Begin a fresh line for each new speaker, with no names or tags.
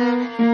Musik